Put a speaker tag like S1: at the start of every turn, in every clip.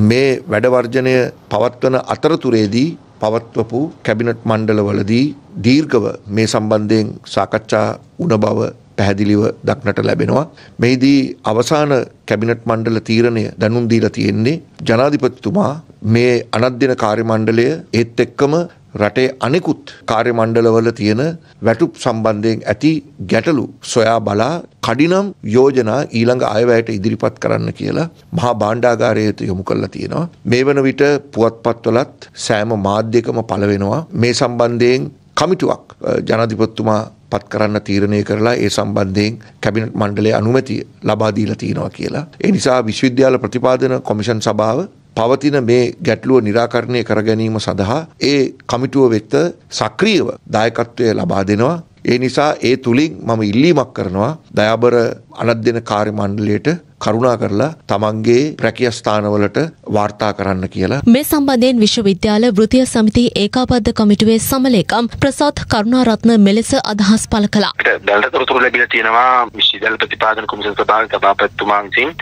S1: මේ වැඩවර්ජනය පවත්වන අතරතුරේදී පවත්වපු කැබිනට් මණ්ඩලවලදී දීර්ඝව මේ සම්බන්ධයෙන් සාකච්ඡා වුණ බව පැහැදිලිව දක්නට ලැබෙනවා. මෙහිදී අවසාන කැබිනට් මණ්ඩල තීරණය දැනුම් දීලා තියෙන්නේ ජනාධිපතිතුමා මේ අනධ්‍යන කාර්ය මණ්ඩලය ඒත් එක්කම රටේ අනෙකුත් කාර්ය මණ්ඩලවල තියෙන වැටුප් සම්බන්ධයෙන් ඇති ගැටලු සොයා බලා කඩිනම් යෝජනා ඊළඟ අයවැයට ඉදිරිපත් කරන්න කියලා මහා භාණ්ඩාගාරයට යොමු කරලා තියෙනවා. මේ වන විට පුවත්පත්වලත් සෑම මාධ්‍යකම පළ වෙනවා. මේ සම්බන්ධයෙන් කමිටුවක් ජනාධිපතිතුමා පත් කරන්න තීරණය කරලා ඒ සම්බන්ධයෙන් කැබිනට් මණ්ඩලයේ අනුමැතිය ලබා දීලා තියෙනවා කියලා. ඒ නිසා විශ්වවිද්‍යාල ප්‍රතිපාදන කොමිෂන් සභාව පවතින මේ ගැටලුව නිරාකරණය කර ගැනීම සඳහා ඒ කමිටුව වෙත සක්‍රියව දායකත්වය ලබා දෙනවා. ඒ නිසා ඒ තුලින් මම ඉල්ලීමක් කරනවා දයාබර අනධ්‍යන කාර්ය මණ්ඩලයට කරුණා කරලා තමන්ගේ රැකිය ස්ථානවලට වාර්තා කරන්න කියලා.
S2: මේ සම්බන්ධයෙන් විශ්වවිද්‍යාල වෘතිය සමිති ඒකාබද්ධ කමිටුවේ සමලේකම් ප්‍රසාද් කරුණාරත්න මෙලෙස අදහස් පළ කළා.
S3: දැනට තොරතුරු ලැබිලා තියෙනවා විශ්වවිද්‍යාල ප්‍රතිපාදන කොමිසම සභාවේ සභාපතිතුමා විසින්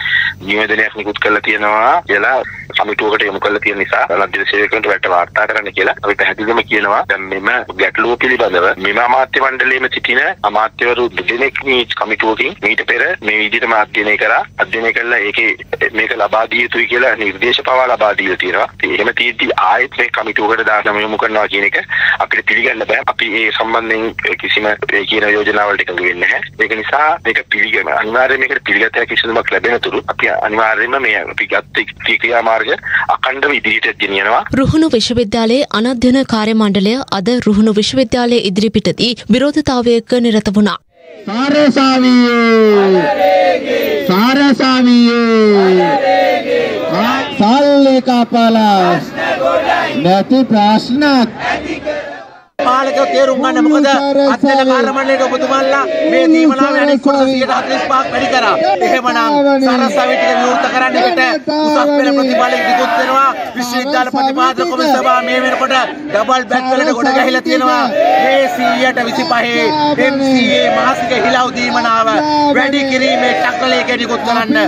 S3: නිවේදනයක් නිකුත් කරලා තියෙනවා කියලා කමිටුවකට යොමු කරලා තියෙන නිසා ලබ්ධ සේවකයන්ට වැට වාර්තා කරන්න කියලා අපි පැහැදිලිවම කියනවා දැන් මෙම ගැටලුව පිළිබඳව මෙම අමාත්‍ය මණ්ඩලයේම සිටින අමාත්‍යවරු දෙදෙනෙක් මේ කමිටුවකින් මීට පෙර මේ විදිහටම අධ්‍යයනය කරා අධ්‍යයනය කළා ඒකේ මේක ලබා දිය යුතුයි කියලා නිර්දේශ පවා ලබා දීලා තියෙනවා. ඉතින් එහෙම තියෙද්දි ආයෙත් මේ කමිටුවකට දානම යොමු කරනවා කියන එක අපිට පිළිගන්න බෑ. අපි ඒ සම්බන්ධයෙන් කිසිම ඒ කියන යෝජනාවලට එකඟ වෙන්නේ නැහැ. ඒක නිසා මේක පිළිගන්න අනිවාර්යයෙන් මේකට පිළිගත හැකි කිසිදුමක් ලැබෙන තුරු අපි අනිවාර්යයෙන්ම මේ අපි ගත්ත ක්‍රියා මාර්ග අඛණ්ඩව ඉදිරියට ගෙනියනවා.
S2: රුහුණු විශ්වවිද්‍යාලයේ අනධ්‍යන කාර්ය මණ්ඩලය අද රුහුණු විශ්වවිද්‍යාලයේ ඉදිරිපිටදී විරෝධතාවයක නිරත වුණා.
S4: සාරසාවියේ සාරසාවියේ සල්ලි කපලා නැති ප්‍රශ්නක්
S5: පාලකව තේරුම් ගන්න මොකද අත්දැක කාර්යමණ්ඩලයට ඔබතුමාලා මේ දීමනාවේ අනෙක් කොටස 145ක් වැඩි කරා. එහෙමනම් සරසවි ටික විවෘත කරන්න එකට උසස් පෙළ ප්‍රතිඵල ඉදිරිපත් වෙනවා. විශ්වවිද්‍යාල ප්‍රතිපාදන කොමිසම සභාව මේ වෙනකොට ඩබල් බැක් වලට ගොඩ ගැහිලා තියෙනවා. මේ 125 MCA මාසික හිලව් දීමනාව වැඩි කිරීමේ ටක්කලයක නිකුත් කරන්න.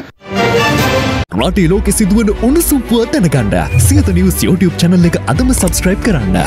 S6: රටේ ලෝකෙ සිදුවන උණුසුම් පුව දැනගන්න සියත නිවස් YouTube channel එක අදම සබස්ක්‍රයිබ් කරන්න.